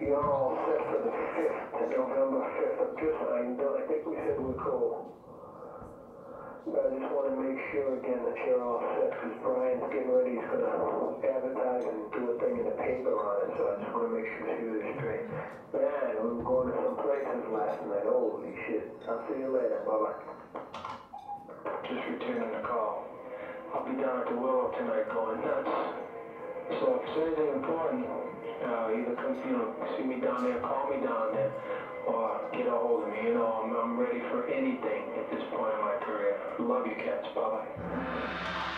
you're all set for the 5th, November 5th. I'm just, I, I think we said we're cool. I just want to make sure again that you're all set because Brian's getting ready. He's going to advertise and do a thing in the paper on it. So I just want to make sure was straight. Man, we were going to some places last night. Holy shit. I'll see you later. Bye-bye. Just returning the call. I'll be down at the Willow tonight going nuts. So if it's anything important, uh, either come, you know, see me down there, call me down there, get a hold of me. You know, I'm, I'm ready for anything at this point in my career. Love you, cats. Bye-bye.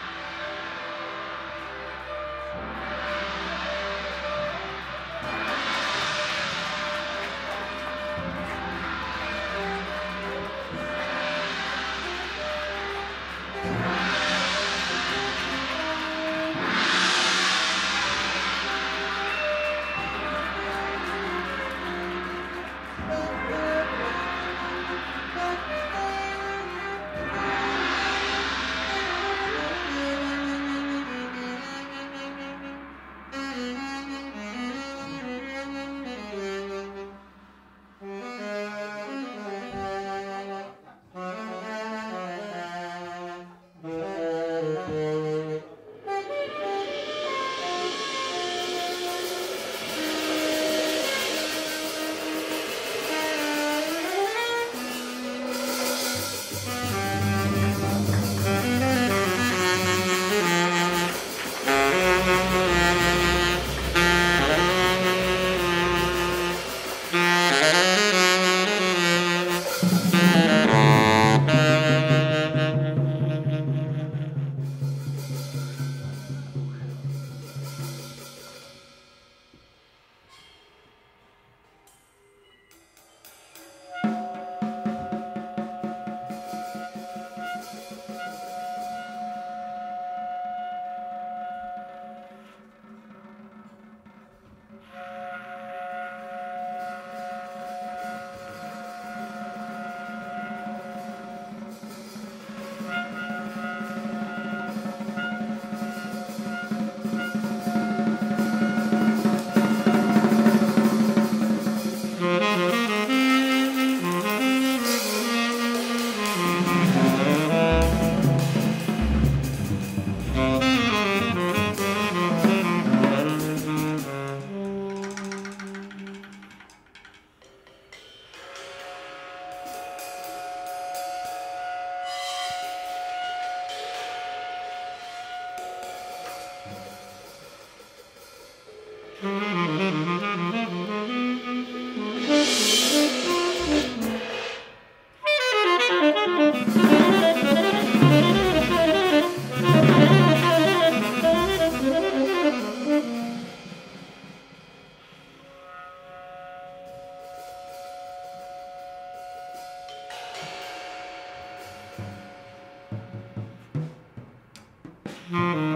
Mm-hmm.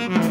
You.